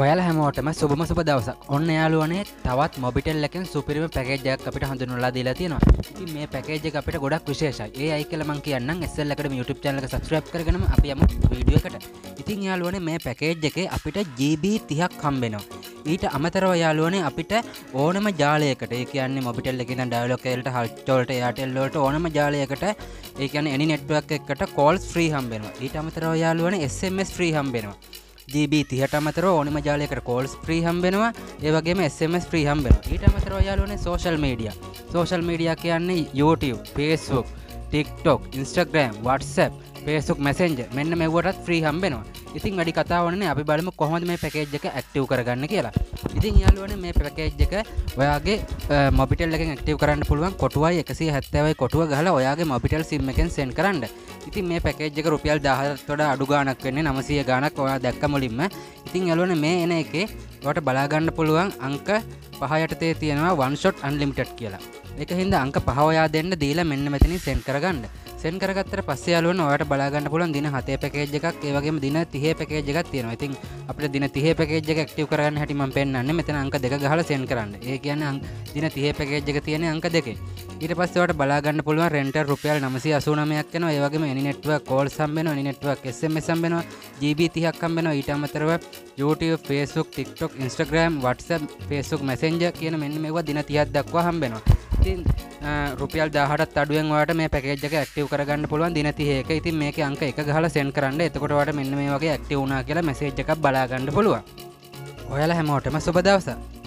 ඔයාල හැමෝටම සුබම සුප දවසක්. ඔන්න යාලුවනේ තවත් මොබිටල් එකෙන් සුපිරිම පැකේජයක් අපිට හඳුනුලා දීලා තියෙනවා. ඉතින් මේ පැකේජ් එක අපිට ගොඩක් විශේෂයි. ඒ අයි කියලා මං කියන්නම් SL එකට YouTube channel එක subscribe කරගෙනම අපි යමු වීඩියෝ එකට. ඉතින් යාලුවනේ මේ පැකේජ් එකේ අපිට GB 30ක් හම්බෙනවා. ඊට අමතරව යාලුවනේ අපිට ඕනම ජාලයකට ඒ කියන්නේ මොබිටල් එකේ ඉඳන් ඩයලොග් එකකට හල්ච් වලට එයාටෙල් වලට ඕනම ජාලයකට ඒ කියන්නේ එනි නෙට්වර්ක් එකකට කෝල්ස් ෆ්‍රී හම්බෙනවා. ඊට අමතරව යාලුවනේ SMS ෆ්‍රී හම්බෙනවා. GB තිහට අමතර ඕනම ජාලයකට කෝල්ස් ප්‍රී හම්බෙනවා. ඒවගේ SMS ප්‍රී හම්බෙන ඊට අමතර යාලුවන සෝශල් මීඩිය සෝශල් මීඩිය කියන්නේ YouTube Facebook TikTok Instagram WhatsApp Facebook messenger මෙන්න මෙවටත් ්‍රී හම්බෙනවා. ඉතින් වැඩි කතාවන අපි බලම කොහොමද මේ පැකේජ් එක ඇක්ටව් කරගන්න කියලා. ඉතින් යාලුවන මේ පැකේජ් එක ඔයාගේ මොබිටල් එක ක්ටව කරන්න පුළුවන්. කොටුවයි එකසි හැත්තවයි කොටුව ගහලා ඔයාගේ මොබිටල් සිම්ම එකෙන් සෙන් කරන්න. ඉතින් මේ පැකේජ්ක රුපියල් දහතොට අඩු ගානක් වෙන්නේ නමසය ගානක් ඔයා දැක්ක මුලින්ම. ඉතින් ඇලුවන මේ එන එකේ වට බලාගන්න පුළුවන් අංක පහයටතේ තියෙනවා වන්ෂොට් අන්ලිමිටඩ් කියලා. එක හිද අංක පහවයා දෙන්න දීලා මෙන්න මෙතනින් සෙන් කරගන්න සෙන් කරගත්තර පස්සේ යාලුවන ඔයාලට බලා ගන්න පුළුවන් දින 7 පැකේජ් එකක් ඒ වගේම දින 30 පැකේජ් එකක් තියෙනවා. ඉතින් අපිට දින 30 පැකේජ් එක ඇක්ටිව් කරගන්න හැටි මම පෙන්නන්නේ මෙතන අංක දෙක ගහලා සෙන් කරන්න. ඒ කියන්නේ දින 30 පැකේජ් එක තියෙන අංක දෙකේ. ඊට පස්සේ ඔයාලට බලා ගන්න පුළුවන් රෙන්ටර් රුපියල් 989ක් යනවා. ඒ වගේම එනි නෙට්වර්ක් කෝල්ස් හම්බෙනවා, එනි නෙට්වර්ක් SMS හම්බෙනවා, GB 30ක් හම්බෙනවා. ඊට අමතරව YouTube, Facebook, TikTok, Instagram, WhatsApp, Facebook Messenger කියන මෙන්න මේවා දින 30ක් දක්වා හම්බෙනවා. ඉතින් රුපියල් දාහටත් අඩුවෙන් වාට මේ පැකේජ් එක ඇක්ටිව් කරගන්න පුළුවන් දින 30ක. ඉතින් මේක අංක එක ගහලා සෙන්ඩ් කරන්න. එතකොට වාට මෙන්න මේ වගේ ඇක්ටිව් වුණා කියලා මැසේජ් එකක් බලාගන්න පුළුවන්. ඔයාලා හැමෝටම සුබ දවසක්.